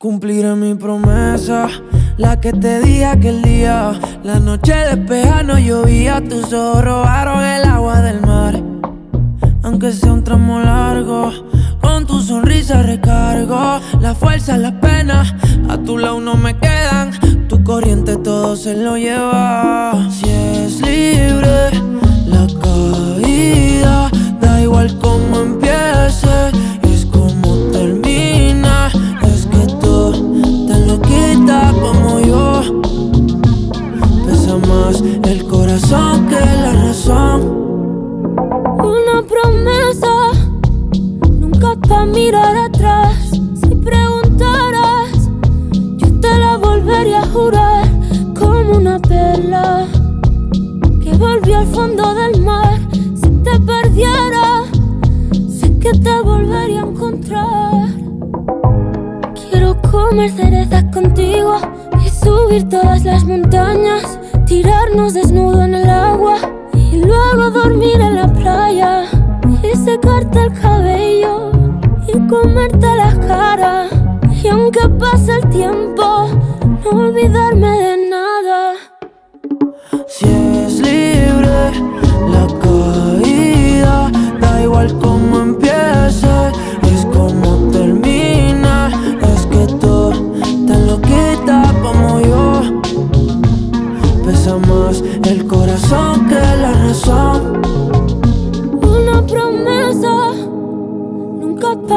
Cumpliré mi promesa, la que te di aquel día. La noche despeja, no llovía, tus ojos robaron el agua del mar. Aunque sea un tramo largo, con tu sonrisa recargo la fuerza, las penas. A tu lado no me quedan, tu corriente todo se lo lleva. Si es libre Una promesa, nunca pa' mirar atrás. Si preguntaras, yo te la volvería a jurar como una perla que volvió al fondo del mar. Si te perdiera, sé que te volvería a encontrar. Quiero comer cerezas contigo y subir todas las montañas Tirarnos desnudo en el agua y luego dormir en la secarte el cabello y comerte la cara. Y aunque pase el tiempo, no olvidarme de nada. Si es libre la caída, da igual cómo empiece, es como termina. Es que tú te lo quita como yo más el corazón que la razón. Una promesa,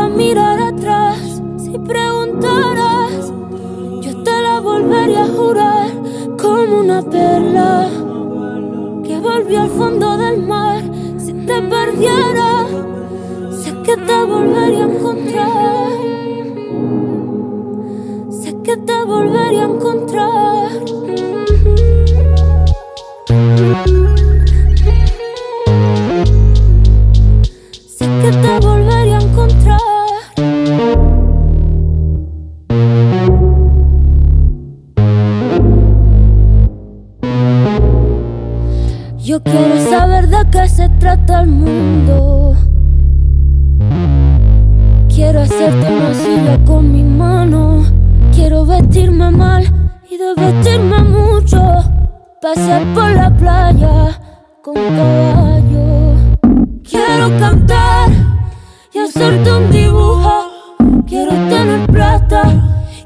mirar atrás. Si preguntaras, yo te la volvería a jurar como una perla que volvió al fondo del mar. Si te perdiera, sé que te volvería a encontrar. Sé que te volvería a encontrar. Yo quiero saber de qué se trata el mundo. Quiero hacerte una silla con mi mano. Quiero vestirme mal y de vestirme mucho. Pasar por la playa con caballo. Quiero cantar y hacerte un dibujo. Quiero tener plata,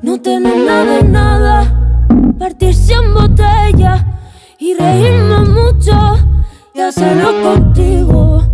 no tener nada de nada. Partirse en botella y reírme mucho y hacerlo contigo.